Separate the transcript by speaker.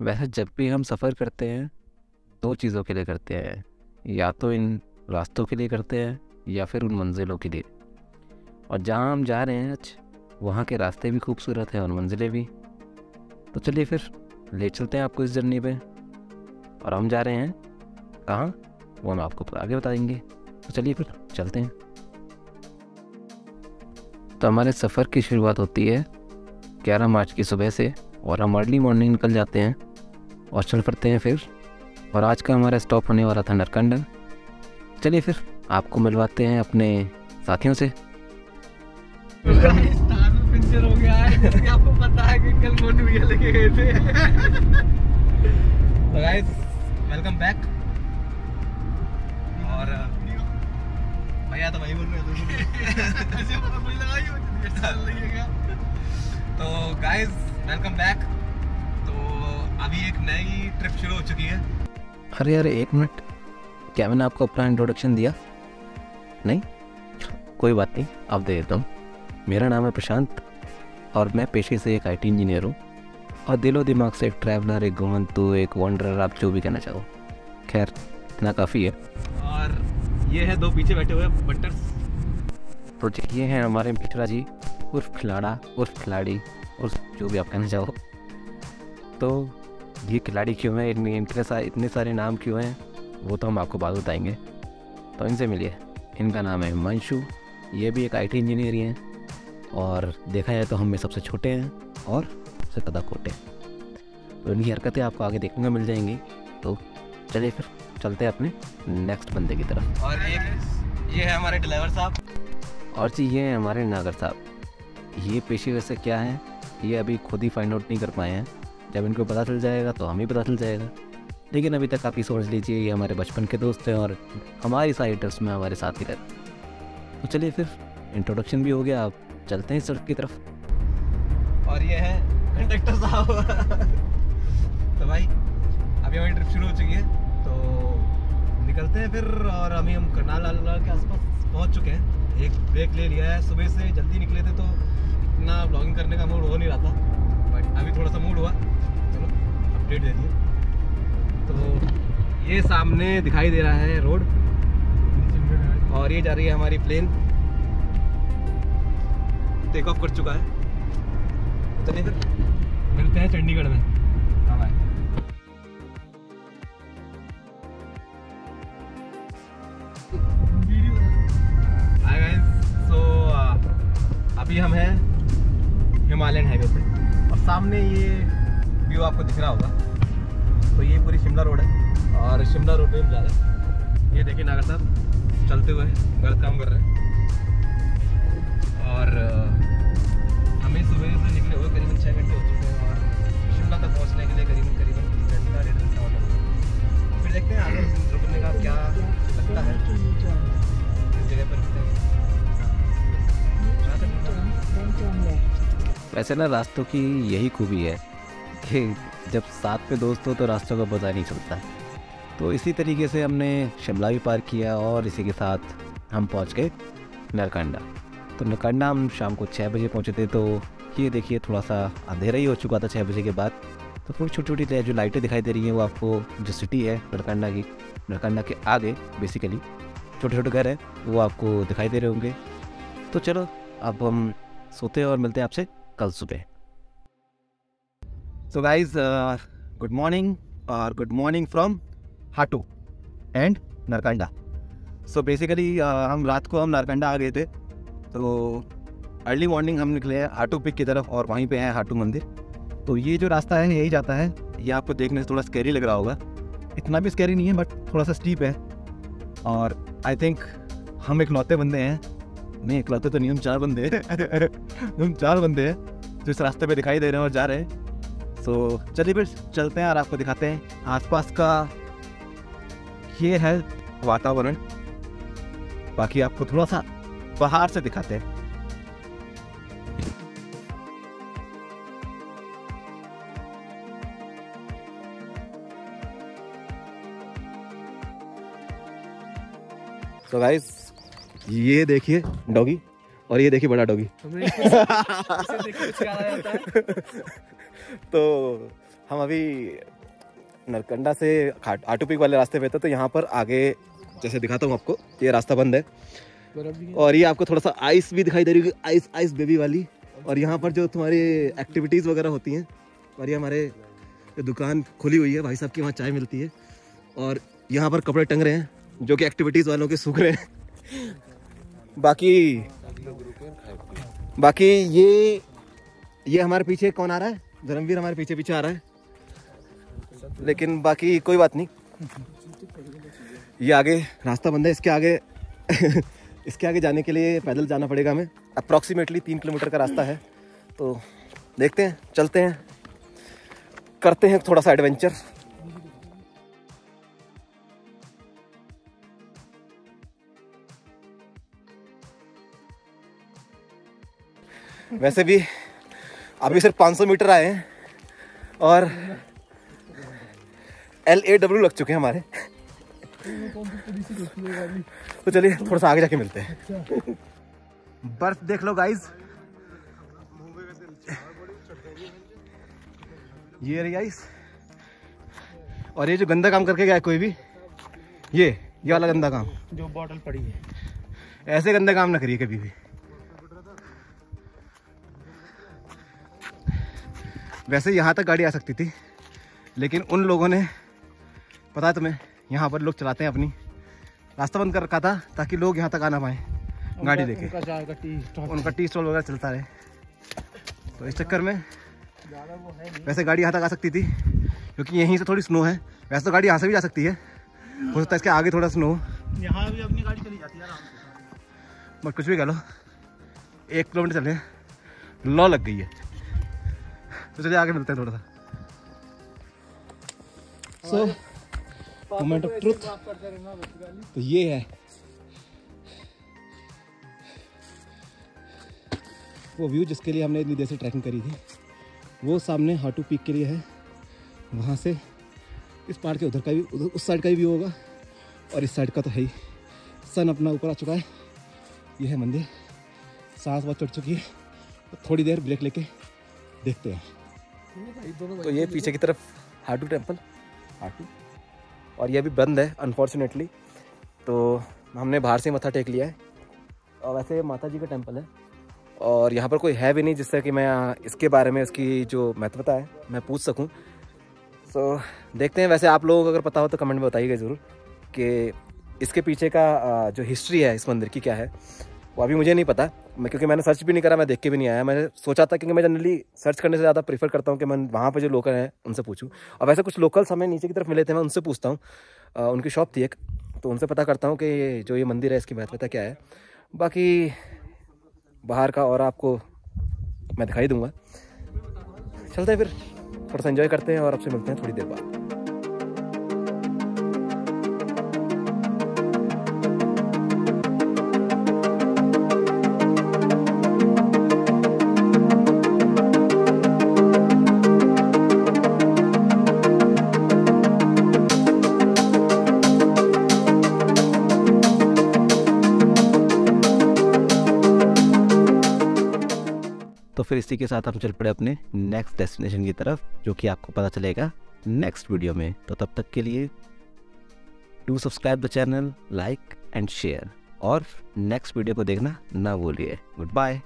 Speaker 1: वैसे जब भी हम सफ़र करते हैं, दो चीज़ों के लिए करते हैं। या तो इन रास्तों के लिए करते हैं, या फिर उन मंजिलों के लिए। और जहाँ हम जा रहे हैं आज, वहाँ के रास्ते भी खूबसूरत हैं और मंजिलें भी। तो चलिए फिर ले चलते हैं आपको इस जर्नी पे। और हम जा रहे हैं, कहाँ? वो हम आपको आगे बता देंगे तो चलिए फिर चलते हैं। तो हमारे सफ़र की शुरुआत होती है 11 मार्च की सुबह से और हम अर्ली मॉर्निंग निकल जाते हैं। और चल पड़ते हैं फिर। और आज का हमारा स्टॉप होने वाला था नरकंडा चलिए फिर आपको मिलवाते हैं अपने साथियों से।
Speaker 2: पिक्चर हो गया है आपको पता है कि कल मोटू भैया लेके गए थे। तो गाइस वेलकम बैक और भैया तो वही बोल रहे तो गाइस वेलकम बैक अभी एक नई ट्रिप शुरू हो चुकी है।
Speaker 1: अरे अरे एक मिनट। क्या मैंने आपको अपना इंट्रोडक्शन दिया? नहीं? कोई बात नहीं अब दे देता हूँ। मेरा नाम है प्रशांत और मैं पेशे से एक आईटी इंजीनियर हूँ। और दिलो दिमाग से एक ट्रैवलर एक घुमंतु एक वंडरर आप जो भी कहना चाहो। खैर इतना काफ़ी है।
Speaker 2: और ये है दो पीछे बैठे हुए बट्टर्स
Speaker 1: तो ये हैं हमारे मित्रा जी उर्फ़ खिलाड़ा उर्फ़ खिलाड़ी उर्फ़ जो भी आप कहना चाहो। तो ये खिलाड़ी क्यों हैं? इतने इतने सारे इतने सारे नाम क्यों हैं? वो तो हम आपको बाद बताएँगे। तो इनसे मिलिए। इनका नाम है मंशु ये भी एक आईटी इंजीनियर ही हैं। और देखा जाए तो हम में सबसे छोटे हैं और सबसे कदा कोटे तो इनकी हरकतें आपको आगे देखने को मिल जाएँगी। तो चलिए फिर चलते हैं अपने नेक्स्ट बंदे की तरफ़।
Speaker 2: और एक ये है हमारे ड्राइवर साहब।
Speaker 1: और जी ये हैं हमारे नागर साहब। ये पेशे वैसे क्या है? ये अभी खुद ही फाइंड आउट नहीं कर पाए हैं। जब इनको पता चल जाएगा तो हमें पता चल जाएगा। लेकिन अभी तक आप ही सोच लीजिए, ये हमारे बचपन के दोस्त हैं और हमारी सारी ट्रिप्स में हमारे साथ ही। रहते तो चलिए फिर इंट्रोडक्शन भी हो गया, आप चलते हैं सड़क की तरफ़।
Speaker 2: और ये है कंडक्टर साहब। तो भाई, अभी हमारी ट्रिप शुरू हो चुकी है तो निकलते हैं फिर और अभी हम करनाल के आसपास पहुँच चुके हैं। एक ब्रेक ले लिया है, सुबह से जल्दी निकले थे तो इतना ब्लॉगिंग करने का मूड हो नहीं रहा था। बट अभी थोड़ा सा मूड हुआ। चलो अपडेट दे दिए। तो ये सामने दिखाई दे रहा है रोड और ये जा रही है हमारी प्लेन टेक ऑफ़ कर चुका है। चलिए फिर मिलते हैं चंडीगढ़ में। बाय गाइस सो अभी हम हैं हिमालयन हाईवे पे। सामने ये व्यू आपको दिख रहा होगा। तो ये पूरी शिमला रोड है और शिमला रोड हम जा रहे हैं। ये देखिए नागर साहब, चलते हुए गलत काम कर रहे हैं। और हमें सुबह से निकले हुए करीबन छः घंटे हो चुके हैं और शिमला तक पहुँचने के लिए करीबन करीबन घंटा, डेढ़ घंटा होगा फिर देखते हैं आगे, रुकने का क्या लगता है। किस जगह पर
Speaker 1: वैसे ना रास्तों की यही खूबी है कि जब साथ में दोस्त हो तो रास्तों का पता नहीं चलता। तो इसी तरीके से हमने शिमला भी पार किया और इसी के साथ हम पहुँच गए नरकंडा। तो नरकंडा हम शाम को छः बजे पहुँचे थे तो ये देखिए थोड़ा सा अंधेरा ही हो चुका था छः बजे के बाद। तो थोड़ी छोटी छोटी जो लाइटें दिखाई दे रही हैं, वो आपको जो सिटी है, नरकंडा की, नरकंडा के आगे बेसिकली छोटे छोटे घर हैं, वो आपको दिखाई दे रहे होंगे। तो चलो, अब हम सोते हैं और मिलते हैं आपसे। कल सुबह। सो गाइज़ गुड मॉर्निंग और good morning from Hatu and Narkanda so basically हम रात को हम नारकंडा आ गए थे। तो अर्ली मॉर्निंग हम निकले हैं हाटू पिक की तरफ़ और वहीं पे है हाटू मंदिर। तो ये जो रास्ता है, यही जाता है। ये आपको देखने से थोड़ा स्कैरी लग रहा होगा। इतना भी स्कैरी नहीं है बट थोड़ा सा स्टीप है। और आई थिंक हम एक लौते बंदे हैं। नहीं एक लौते तो नहीं, हम चार बंदे हैं। हम चार बंदे हैं। जो इस रास्ते पे दिखाई दे रहे हैं और जा रहे हैं। सो चलिए फिर चलते हैं और आपको दिखाते हैं आसपास का ये है वातावरण। बाकी आपको थोड़ा सा बाहर से दिखाते हैं। तो गाइस ये देखिए, डॉगी। और ये देखिए बड़ा डॉगी। तो
Speaker 2: हम अभी नरकंडा से खाट- आटू पीक वाले रास्ते पे थे तो यहाँ पर आगे जैसे दिखाता हूँ आपको ये रास्ता बंद है। और ये आपको थोड़ा सा आइस भी दिखाई दे रही होगी आइस आइस बेबी वाली। और यहाँ पर जो तुम्हारी एक्टिविटीज़ वगैरह होती हैं और ये हमारे जो दुकान खुली हुई है भाई साहब की वहाँ चाय मिलती है। और यहाँ पर कपड़े टंग रहे हैं जो कि एक्टिविटीज़ वालों के सूख रहे हैं। बाकी बाकी ये ये हमारे पीछे कौन आ रहा है? धर्मवीर हमारे पीछे पीछे आ रहा है। लेकिन बाकी कोई बात नहीं। ये आगे, रास्ता बंद है, इसके आगे इसके आगे जाने के लिए पैदल जाना पड़ेगा हमें। अप्रॉक्सीमेटली तीन किलोमीटर का रास्ता है। तो देखते हैं, चलते हैं, करते हैं थोड़ा सा एडवेंचर वैसे भी अभी सिर्फ़ 500 मीटर आए हैं और एल ए डब्ल्यू लग चुके हैं हमारे। तो चलिए थोड़ा सा आगे जाके मिलते हैं। बर्फ़ देख लो गाइस ये रही गाइस और ये जो गंदा काम करके गया है कोई भी ये ये वाला गंदा काम।
Speaker 3: जो बॉटल पड़ी है।
Speaker 2: ऐसे गंदा काम ना करिए कभी भी। वैसे यहाँ तक गाड़ी आ सकती थी लेकिन उन लोगों ने पता है तुम्हें यहाँ पर लोग चलाते हैं अपनी रास्ता बंद कर रखा था ताकि लोग यहाँ तक आना पाए गाड़ी लेके।
Speaker 3: उनका टी स्टॉल।
Speaker 2: उनका टी स्टॉल वगैरह चलता रहे। तो इस चक्कर में वैसे गाड़ी यहाँ तक आ सकती थी क्योंकि यहीं से थोड़ी स्नो है। वैसे तो गाड़ी यहाँ से भी जा सकती है। हो सकता है इसके आगे थोड़ा स्नो
Speaker 3: यहाँ भी अपनी गाड़ी चली जाती है
Speaker 2: बट कुछ भी कह लो। एक किलोमीटर चले। लॉ लग गई है। तो चलिए आगे मिलते हैं थोड़ा सा। सो मोमेंट ऑफ़ ट्रुथ तो ये है। वो व्यू जिसके लिए हमने इतनी देर से ट्रैकिंग करी थी वो सामने हाटू पीक के लिए है। वहाँ से इस पहाड़ के उधर का भी उधर उस साइड का भी व्यू होगा और इस साइड का तो है ही। सन अपना ऊपर आ चुका है। ये है मंदिर। सांस बहुत चढ़ चुकी है। तो थोड़ी देर ब्रेक लेके देखते हैं। तो ये पीछे की तरफ़ हाटू टेंपल हाटू। और ये अभी बंद है अनफॉर्चुनेटली तो हमने बाहर से मत्था टेक लिया है। और वैसे माता जी का टेंपल है। और यहाँ पर कोई है भी नहीं जिससे कि मैं इसके बारे में इसकी जो महत्वता है मैं पूछ सकूँ। सो so, देखते हैं। वैसे आप लोगों को अगर पता हो तो कमेंट में बताइएगा ज़रूर कि इसके पीछे का जो हिस्ट्री है इस मंदिर की क्या है। वो अभी मुझे नहीं पता। मैं क्योंकि मैंने सर्च भी नहीं करा, मैं देख के भी नहीं आया। मैंने सोचा था क्योंकि मैं जनरली सर्च करने से ज़्यादा प्रीफर करता हूँ कि मैं वहाँ पर जो लोकल हैं, उनसे पूछूँ। और वैसे कुछ लोकल्स हमें नीचे की तरफ़ मिले थे, मैं उनसे पूछता हूँ। उनकी शॉप थी एक तो उनसे पता करता हूँ कि जो ये मंदिर है, इसकी महत्वता क्या है। बाकी बाहर का और आपको मैं दिखाई दूँगा। चलते हैं फिर, थोड़ा सा एंजॉय करते हैं और आपसे मिलते हैं थोड़ी देर बाद। फिर इसी के साथ हम चल पड़े अपने नेक्स्ट डेस्टिनेशन की तरफ़, जो कि आपको पता चलेगा नेक्स्ट वीडियो में। तो तब तक के लिए do subscribe the channel like and share और नेक्स्ट वीडियो को देखना ना भूलिए। Good bye